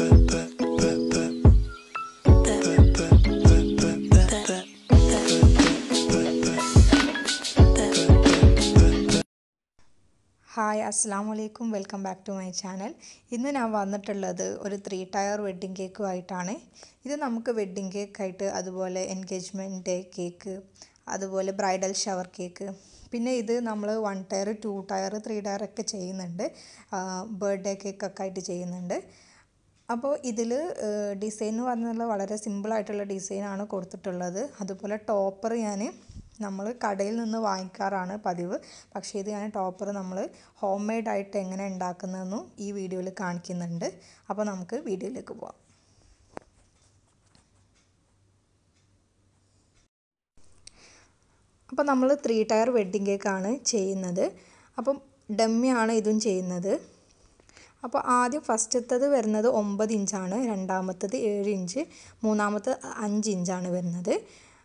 Hi അസ്സാം വലൈക്കും welcome back to my channel. ഇന്ന് ഞാൻ വന്നിട്ടുള്ളത് ഒരു ത്രീ ടയർ വെഡ്ഡിങ് കേക്കുമായിട്ടാണ്. ഇത് നമുക്ക് വെഡ്ഡിങ് കേക്കായിട്ട് അതുപോലെ എൻഗേജ്മെന്റ് ഡേ കേക്ക് അതുപോലെ ബ്രൈഡൽ ഷവർ കേക്ക് പിന്നെ ഇത് നമ്മൾ one tier two tier three tier ഒക്കെ ചെയ്യുന്നുണ്ട്. ബർത്ത്ഡേ കേക്കൊക്കെ ആയിട്ട് ചെയ്യുന്നുണ്ട്. അപ്പോൾ ഇതിൽ ഡിസൈൻ എന്ന് പറഞ്ഞാൽ വളരെ സിമ്പിളായിട്ടുള്ള ഡിസൈനാണ് കൊടുത്തിട്ടുള്ളത്. അതുപോലെ ടോപ്പർ ഞാൻ നമ്മൾ കടയിൽ നിന്ന് വാങ്ങിക്കാറാണ് പതിവ്. പക്ഷേ ഇത് ഞാൻ ടോപ്പർ നമ്മൾ ഹോം മെയ്ഡ് ആയിട്ട് എങ്ങനെ ഉണ്ടാക്കുന്നതെന്നും ഈ വീഡിയോയിൽ കാണിക്കുന്നുണ്ട്. അപ്പോൾ നമുക്ക് വീഡിയോയിലേക്ക് പോവാം. അപ്പോൾ നമ്മൾ ത്രീ ടയർ വെഡ്ഡിങ് കേക്കാണ് ചെയ്യുന്നത്. അപ്പം ഡമ്മിയാണ് ഇതും ചെയ്യുന്നത്. അപ്പോൾ ആദ്യം ഫസ്റ്റത്തത് വരുന്നത് ഒമ്പത് ഇഞ്ചാണ് രണ്ടാമത്തത് ഏഴ് ഇഞ്ച് മൂന്നാമത്തെ അഞ്ച് ഇഞ്ചാണ് വരുന്നത്.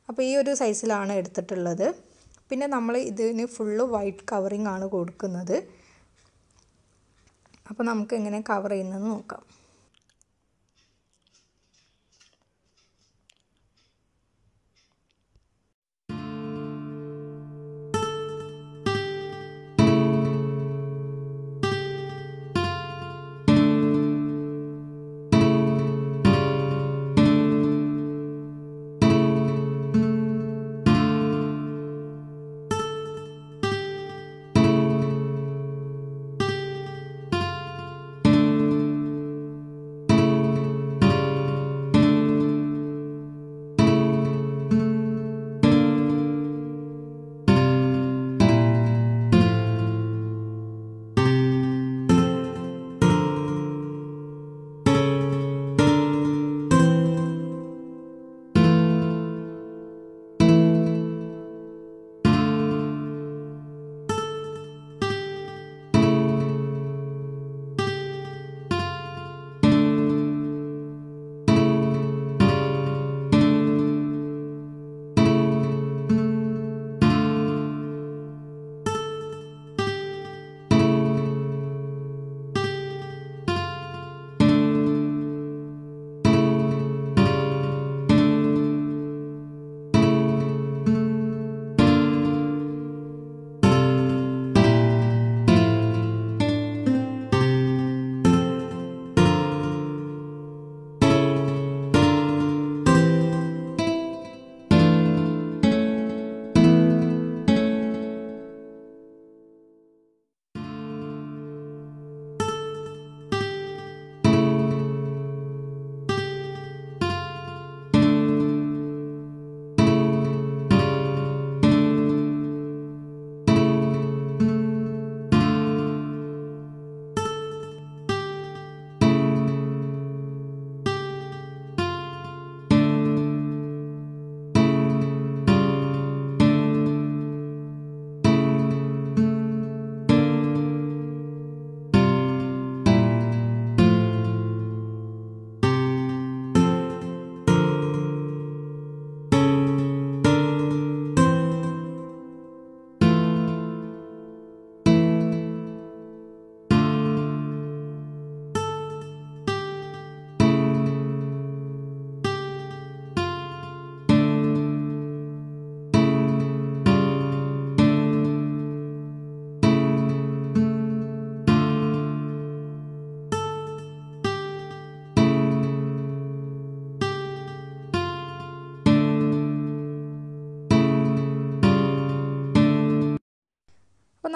അപ്പോൾ ഈ ഒരു സൈസിലാണ് എടുത്തിട്ടുള്ളത്. പിന്നെ നമ്മൾ ഇതിന് ഫുള്ള് വൈറ്റ് കവറിങ് ആണ് കൊടുക്കുന്നത്. അപ്പോൾ നമുക്ക് എങ്ങനെ കവർ ചെയ്യുന്നത് നോക്കാം.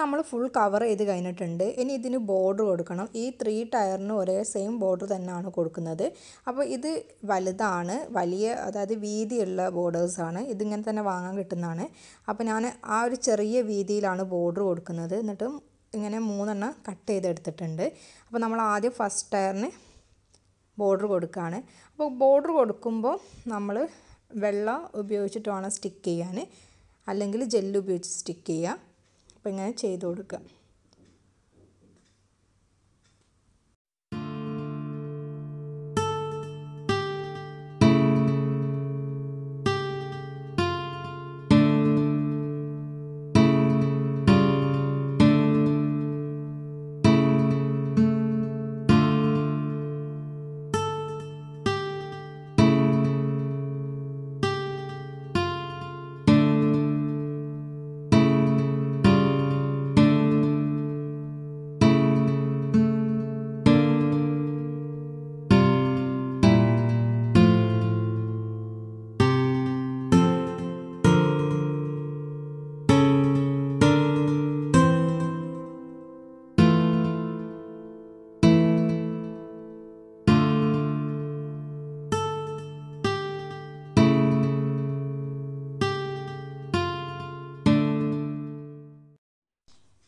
നമ്മൾ ഫുൾ കവർ ചെയ്ത് കഴിഞ്ഞിട്ടുണ്ട്. ഇനി ഇതിന് ബോർഡർ കൊടുക്കണം. ഈ ത്രീ ടയറിന് ഒരേ സെയിം ബോർഡർ തന്നെയാണ് കൊടുക്കുന്നത്. അപ്പോൾ ഇത് വലുതാണ്. വലിയ അതായത് വീതിയുള്ള ബോർഡേഴ്സാണ് ഇതിങ്ങനെ തന്നെ വാങ്ങാൻ കിട്ടുന്നതാണ്. അപ്പോൾ ഞാൻ ആ ഒരു ചെറിയ വീതിയിലാണ് ബോർഡർ കൊടുക്കുന്നത്. എന്നിട്ട് ഇങ്ങനെ മൂന്നെണ്ണം കട്ട് ചെയ്തെടുത്തിട്ടുണ്ട്. അപ്പോൾ നമ്മൾ ആദ്യം ഫസ്റ്റ് ടയറിന് ബോർഡർ കൊടുക്കുകയാണ്. അപ്പോൾ ബോർഡർ കൊടുക്കുമ്പോൾ നമ്മൾ വെള്ളം ഉപയോഗിച്ചിട്ട് വേണം സ്റ്റിക്ക് ചെയ്യാൻ. അല്ലെങ്കിൽ ജെല്ല് ഉപയോഗിച്ച് സ്റ്റിക്ക് ചെയ്യുക. അപ്പോൾ ഇങ്ങനെ ചെയ്ത് കൊടുക്കുക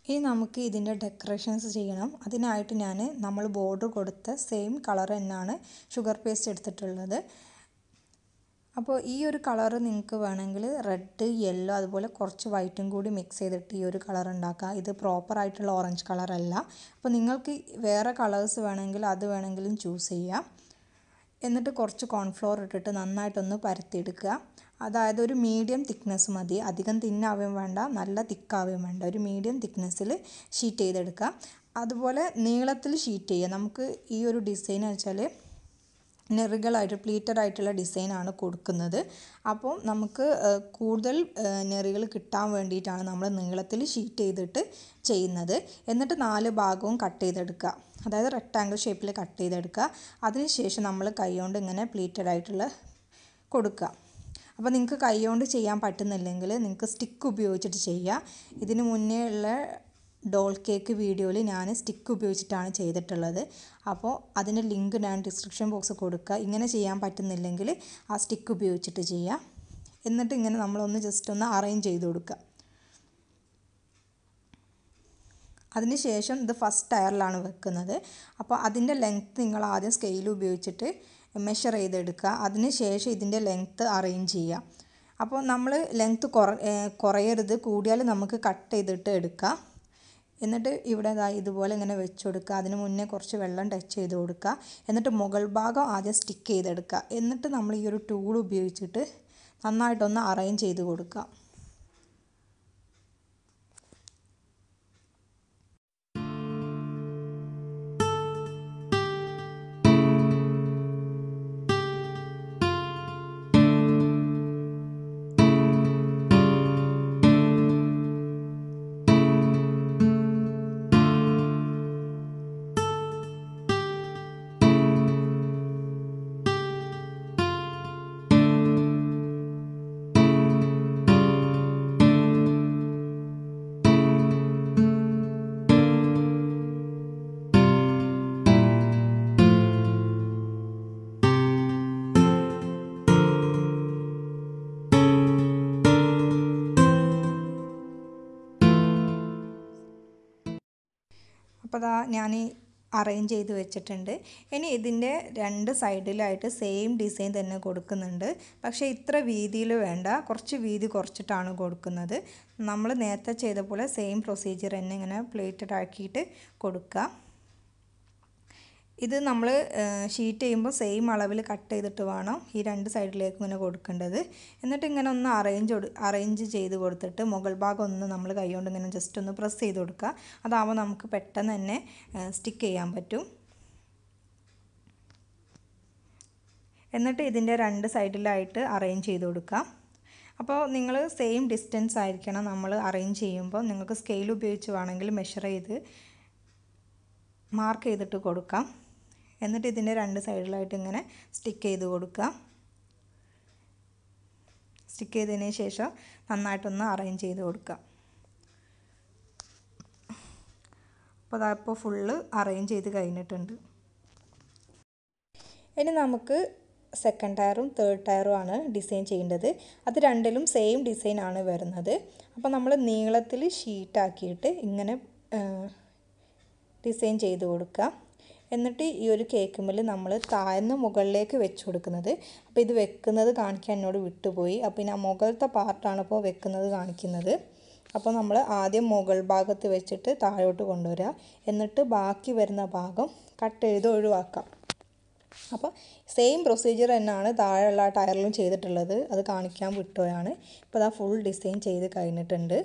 ഇനി നമുക്ക് ഇതിന്റെ ഡെക്കറേഷൻസ് ചെയ്യണം. അതിനായിട്ട് ഞാൻ നമ്മൾ ബോർഡർ കൊടുത്ത സെയിം കളർ തന്നെയാണ് ഷുഗർ പേസ്റ്റ് എടുത്തിട്ടുള്ളത്. അപ്പോൾ ഈ ഒരു കളർ നിങ്ങൾക്ക് വേണമെങ്കിൽ റെഡ് യെല്ലോ അതുപോലെ കുറച്ച് വൈറ്റും കൂടി മിക്സ് ചെയ്തിട്ട് ഈ ഒരു കളർ ഉണ്ടാക്കുക ഇത് പ്രോപ്പർ ആയിട്ടുള്ള ഓറഞ്ച് കളറല്ല അപ്പോൾ നിങ്ങൾക്ക് വേറെ കളേഴ്സ് വേണമെങ്കിൽ അത് വേണമെങ്കിലും ചൂസ് ചെയ്യാം. എന്നിട്ട് കുറച്ച് കോൺഫ്ലോർ ഇട്ടിട്ട് നന്നായിട്ടൊന്ന് പരത്തിയെടുക്കുക. അതായത് ഒരു മീഡിയം തിക്നെസ് മതി. അധികം തിന്നാവുകയും വേണ്ട നല്ല തിക്കാവുകയും വേണ്ട. ഒരു മീഡിയം തിക്നെസ്സിൽ ഷീറ്റ് ചെയ്തെടുക്കുക. അതുപോലെ നീളത്തിൽ ഷീറ്റ് ചെയ്യുക. നമുക്ക് ഈ ഒരു ഡിസൈൻ വെച്ചാൽ നെറികളായിട്ട് പ്ലീറ്റഡ് ആയിട്ടുള്ള ഡിസൈനാണ് കൊടുക്കുന്നത്. അപ്പോൾ നമുക്ക് കൂടുതൽ നെറികൾ കിട്ടാൻ വേണ്ടിയിട്ടാണ് നമ്മൾ നീളത്തിൽ ഷീറ്റ് ചെയ്തിട്ട് ചെയ്യുന്നത്. എന്നിട്ട് നാല് ഭാഗവും കട്ട് ചെയ്തെടുക്കുക. അതായത് റെക്റ്റാങ്കിൾ ഷേപ്പിൽ കട്ട് ചെയ്തെടുക്കുക. അതിനുശേഷം നമ്മൾ കൈ കൊണ്ട് ഇങ്ങനെ പ്ലീറ്റഡ് ആയിട്ടുള്ള കൊടുക്കുക. അപ്പോൾ നിങ്ങൾക്ക് കൈകൊണ്ട് ചെയ്യാൻ പറ്റുന്നില്ലെങ്കിൽ നിങ്ങൾക്ക് സ്റ്റിക്ക് ഉപയോഗിച്ചിട്ട് ചെയ്യാം. ഇതിന് മുന്നേ ഉള്ള ഡോൾ കേക്ക് വീഡിയോയിൽ ഞാൻ സ്റ്റിക്ക് ഉപയോഗിച്ചിട്ടാണ് ചെയ്തിട്ടുള്ളത്. അപ്പോൾ അതിന്റെ ലിങ്ക് ഞാൻ ഡിസ്ക്രിപ്ഷൻ ബോക്സ് കൊടുക്കുക ഇങ്ങനെ ചെയ്യാൻ പറ്റുന്നില്ലെങ്കിൽ ആ സ്റ്റിക്ക് ഉപയോഗിച്ചിട്ട് ചെയ്യുക എന്നിട്ട് ഇങ്ങനെ നമ്മളൊന്ന് ജസ്റ്റ് ഒന്ന് അറേഞ്ച് ചെയ്ത് കൊടുക്കുക അതിനുശേഷം ഇത് ഫസ്റ്റ് ടയറിലാണ് വെക്കുന്നത്. അപ്പോൾ അതിന്റെ ലെങ്ത്ത് നിങ്ങൾ ആദ്യം സ്കെയിൽ ഉപയോഗിച്ചിട്ട് മെഷർ ചെയ്തെടുക്കുക. അതിന് ശേഷം ഇതിന്റെ ലെങ്ത്ത് അറേഞ്ച് ചെയ്യുക. അപ്പോൾ നമ്മൾ ലെങ്ത്ത് കുറ കുറയരുത്. കൂടിയാൽ നമുക്ക് കട്ട് ചെയ്തിട്ട് എടുക്കാം. എന്നിട്ട് ഇവിടെ ഇതാ ഇതുപോലെ ഇങ്ങനെ വെച്ച് കൊടുക്കുക അതിന് മുന്നേ കുറച്ച് വെള്ളം ടച്ച് ചെയ്ത് കൊടുക്കുക. എന്നിട്ട് മുകൾ ഭാഗം ആദ്യം സ്റ്റിക്ക് ചെയ്തെടുക്കുക. എന്നിട്ട് നമ്മൾ ഈ ഒരു ടൂൾ ഉപയോഗിച്ചിട്ട് നന്നായിട്ടൊന്ന് അറേഞ്ച് ചെയ്ത് കൊടുക്കുക. അപ്പോൾ ഞാൻ അറേഞ്ച് ചെയ്ത് വെച്ചിട്ടുണ്ട്. ഇനി ഇതിന്റെ രണ്ട് സൈഡിലായിട്ട് സെയിം ഡിസൈൻ തന്നെ കൊടുക്കുന്നുണ്ട്. പക്ഷേ ഇത്ര വീതിയിൽ വേണ്ട. കുറച്ച് വീതി കുറച്ചിട്ടാണ് കൊടുക്കുന്നത്. നമ്മൾ നേരത്തെ ചെയ്ത പോലെ സെയിം പ്രൊസീജിയർ തന്നെ ഇങ്ങനെ പ്ലേറ്റഡ് ആക്കിയിട്ട് കൊടുക്കുക ഇത് നമ്മൾ ഷീറ്റ് ചെയ്യുമ്പോൾ സെയിം അളവിൽ കട്ട് ചെയ്തിട്ട് വേണം ഈ രണ്ട് സൈഡിലേക്ക് ഇങ്ങനെ കൊടുക്കേണ്ടത്. എന്നിട്ട് ഇങ്ങനെ ഒന്ന് അറേഞ്ച് അറേഞ്ച് ചെയ്ത് കൊടുത്തിട്ട് മുകൾ ഭാഗം ഒന്ന് നമ്മൾ കൈകൊണ്ട് ഇങ്ങനെ ജസ്റ്റ് ഒന്ന് പ്രസ് ചെയ്ത് കൊടുക്കുക. അതാവുമ്പോൾ നമുക്ക് പെട്ടെന്ന് തന്നെ സ്റ്റിക്ക് ചെയ്യാൻ പറ്റും. എന്നിട്ട് ഇതിന്റെ രണ്ട് സൈഡിലായിട്ട് അറേഞ്ച് ചെയ്ത് കൊടുക്കാം അപ്പോൾ നിങ്ങൾ സെയിം ഡിസ്റ്റൻസ് ആയിരിക്കണം നമ്മൾ അറേഞ്ച് ചെയ്യുമ്പോൾ. നിങ്ങൾക്ക് സ്കെയിൽ ഉപയോഗിച്ച് വേണമെങ്കിൽ മെഷർ ചെയ്ത് മാർക്ക് ചെയ്തിട്ട് കൊടുക്കാം. എന്നിട്ട് ഇതിന്റെ രണ്ട് സൈഡിലായിട്ട് ഇങ്ങനെ സ്റ്റിക്ക് ചെയ്ത് കൊടുക്കുക. സ്റ്റിക്ക് ചെയ്തതിന് ശേഷം നന്നായിട്ടൊന്ന് അറേഞ്ച് ചെയ്ത് കൊടുക്കുക. അപ്പോൾ അതപ്പോൾ ഫുള്ള് അറേഞ്ച് ചെയ്ത് കഴിഞ്ഞിട്ടുണ്ട്. ഇനി നമുക്ക് സെക്കൻഡ് ടയറും തേർഡ് ടയറും ആണ് ഡിസൈൻ ചെയ്യേണ്ടത്. അത് രണ്ടിലും സെയിം ഡിസൈൻ ആണ് വരുന്നത്. അപ്പോൾ നമ്മൾ നീളത്തിൽ ഷീറ്റാക്കിയിട്ട് ഇങ്ങനെ ഡിസൈൻ ചെയ്ത് കൊടുക്കുക. എന്നിട്ട് ഈ ഒരു കേക്കുമ്മൽ നമ്മൾ താഴ്ന്ന് മുകളിലേക്ക് വെച്ച് കൊടുക്കുന്നത്. അപ്പോൾ ഇത് വെക്കുന്നത് കാണിക്കാൻ എന്നോട് വിട്ടുപോയി. അപ്പോൾ ഞാൻ മുകളിലത്തെ പാർട്ടാണ് ഇപ്പോൾ വെക്കുന്നത് കാണിക്കുന്നത്. അപ്പോൾ നമ്മൾ ആദ്യം മുകൾ ഭാഗത്ത് വെച്ചിട്ട് താഴോട്ട് കൊണ്ടുവരിക എന്നിട്ട് ബാക്കി വരുന്ന ഭാഗം കട്ട് ചെയ്ത് ഒഴിവാക്കാം. അപ്പോൾ സെയിം പ്രൊസീജിയർ തന്നെയാണ് താഴെയുള്ള ടയറിലും ചെയ്തിട്ടുള്ളത്. അത് കാണിക്കാൻ വിട്ടോയാണ് ഇപ്പോൾ അതാ ഫുൾ ഡിസൈൻ ചെയ്ത് കഴിഞ്ഞിട്ടുണ്ട്.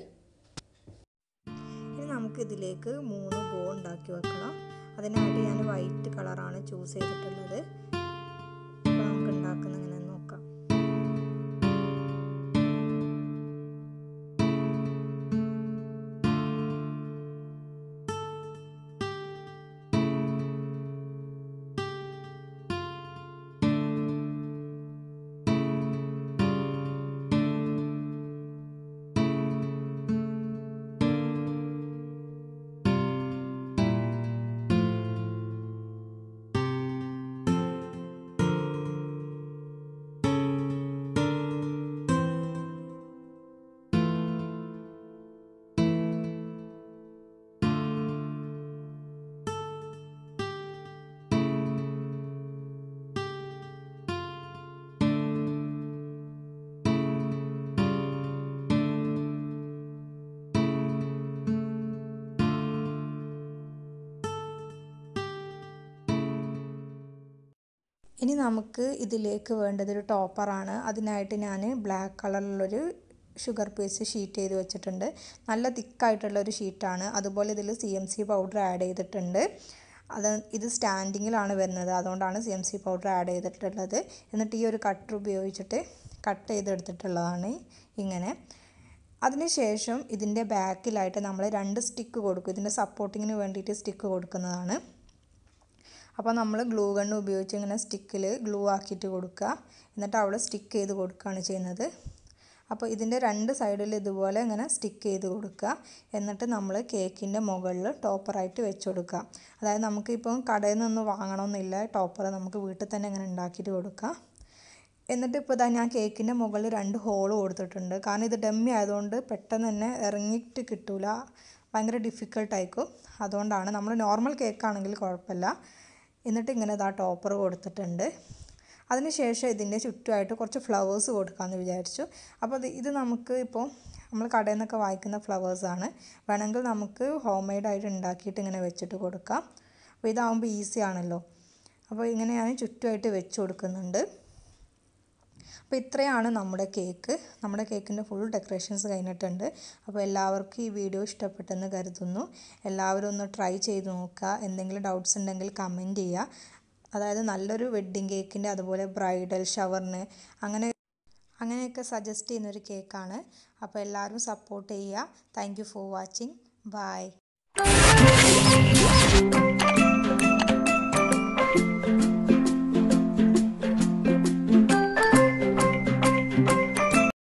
ഇനി നമുക്കിതിലേക്ക് മൂന്ന് ബോ ഉണ്ടാക്കി വെക്കണം. അതിനായിട്ട് ഞാൻ വൈറ്റ് കളറാണ് ചൂസ് ചെയ്തിട്ടുള്ളത്. ഇനി നമുക്ക് ഇതിലേക്ക് വേണ്ടത് ഒരു ടോപ്പറാണ് അതിനായിട്ട് ഞാൻ ബ്ലാക്ക് കളറിലുള്ളൊരു ഷുഗർ പേസ്റ്റ് ഷീറ്റ് ചെയ്ത് വെച്ചിട്ടുണ്ട്. നല്ല തിക്കായിട്ടുള്ളൊരു ഷീറ്റാണ് അതുപോലെ ഇതിൽ C M C powder add ചെയ്തിട്ടുണ്ട്. അത് ഇത് സ്റ്റാൻഡിങ്ങിലാണ് വരുന്നത്. അതുകൊണ്ടാണ് C M C powder add ചെയ്തിട്ടുള്ളത്. എന്നിട്ട് ഈ ഒരു കട്ടർ ഉപയോഗിച്ചിട്ട് കട്ട് ചെയ്തെടുത്തിട്ടുള്ളതാണ് ഇങ്ങനെ. അതിനുശേഷം ഇതിന്റെ ബാക്കിലായിട്ട് നമ്മൾ രണ്ട് സ്റ്റിക്ക് കൊടുക്കും. ഇതിന്റെ സപ്പോർട്ടിങ്ങിന് വേണ്ടിയിട്ട് സ്റ്റിക്ക് കൊടുക്കുന്നതാണ്. അപ്പോൾ നമ്മൾ ഗ്ലൂ ഗണ്ണ് ഉപയോഗിച്ച് ഇങ്ങനെ സ്റ്റിക്കിൽ ഗ്ലൂ ആക്കിയിട്ട് കൊടുക്കുക. എന്നിട്ട് അവിടെ സ്റ്റിക്ക് ചെയ്ത് കൊടുക്കുകയാണ് ചെയ്യുന്നത്. അപ്പോൾ ഇതിന്റെ രണ്ട് സൈഡിൽ ഇതുപോലെ ഇങ്ങനെ സ്റ്റിക്ക് ചെയ്ത് കൊടുക്കുക. എന്നിട്ട് നമ്മൾ കേക്കിന്റെ മുകളിൽ ടോപ്പറായിട്ട് വെച്ച് കൊടുക്കുക. അതായത് നമുക്കിപ്പം കടയിൽ നിന്ന് വാങ്ങണമെന്നില്ല ടോപ്പർ നമുക്ക് വീട്ടിൽ തന്നെ ഇങ്ങനെ ഉണ്ടാക്കിയിട്ട് കൊടുക്കുക. എന്നിട്ട് ഇപ്പോൾ ഇതാ ഞാൻ കേക്കിന്റെ മുകളിൽ രണ്ട് ഹോൾ കൊടുത്തിട്ടുണ്ട്. കാരണം ഇത് ഡമ്മി ആയതുകൊണ്ട് പെട്ടെന്ന് തന്നെ ഇറങ്ങിയിട്ട് കിട്ടൂല. ഭയങ്കര ഡിഫിക്കൽട്ടായിരിക്കും അതുകൊണ്ടാണ് നമ്മൾ നോർമൽ കേക്കാണെങ്കിൽ കുഴപ്പമില്ല. എന്നിട്ട് ഇങ്ങനെ ഇതാ ടോപ്പർ കൊടുത്തിട്ടുണ്ട്. അതിനുശേഷം ഇതിന്റെ ചുറ്റുമായിട്ട് കുറച്ച് ഫ്ലവേഴ്സ് കൊടുക്കാമെന്ന് വിചാരിച്ചു. അപ്പോൾ ഇത് നമുക്ക് ഇപ്പോൾ നമ്മൾ കടയിൽ നിന്നൊക്കെ വാങ്ങിക്കുന്ന ഫ്ലവേഴ്സാണ് വേണമെങ്കിൽ നമുക്ക് ഹോം മെയ്ഡായിട്ട് ഉണ്ടാക്കിയിട്ട് ഇങ്ങനെ വെച്ചിട്ട് കൊടുക്കാം. അപ്പോൾ ഇതാവുമ്പോൾ ഈസി ആണല്ലോ. അപ്പോൾ ഇങ്ങനെ ഞാൻ ചുറ്റുമായിട്ട് വെച്ച് കൊടുക്കുന്നുണ്ട്. അപ്പോൾ ഇത്രയാണ് നമ്മുടെ കേക്ക്. നമ്മുടെ കേക്കിന്റെ ഫുൾ ഡെക്കറേഷൻസ് കഴിഞ്ഞിട്ടുണ്ട്. അപ്പോൾ എല്ലാവർക്കും ഈ വീഡിയോ ഇഷ്ടപ്പെട്ടെന്ന് കരുതുന്നു. എല്ലാവരും ഒന്ന് ട്രൈ ചെയ്ത് നോക്കുക. എന്തെങ്കിലും ഡൗട്ട്സ് ഉണ്ടെങ്കിൽ കമന്റ് ചെയ്യുക. അതായത് നല്ലൊരു വെഡ്ഡിങ് കേക്കിന്റെ അതുപോലെ ബ്രൈഡൽ ഷവറിന് അങ്ങനെ അങ്ങനെയൊക്കെ സജസ്റ്റ് ചെയ്യുന്നൊരു കേക്കാണ്. അപ്പോൾ എല്ലാവരും സപ്പോർട്ട് ചെയ്യുക. Thank for watching bye